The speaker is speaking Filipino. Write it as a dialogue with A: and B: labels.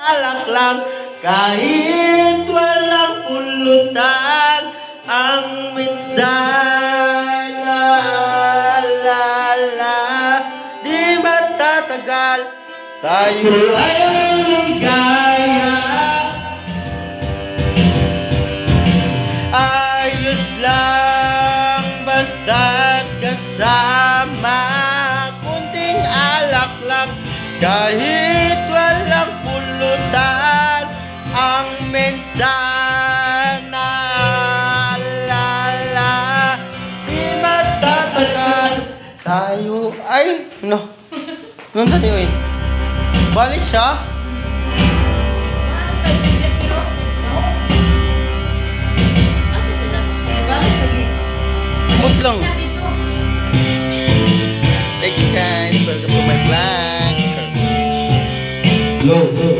A: Alaklang kahit walang pulutan ang minsan la la la di matatagal tayo ay ligaya ayos lang basta't kasama kunting alak lang kahit mensana lala di matatagal tayo ay no nung sa eh balik siya Umot lang. Thank you guys. Welcome to my vlog. Go, go.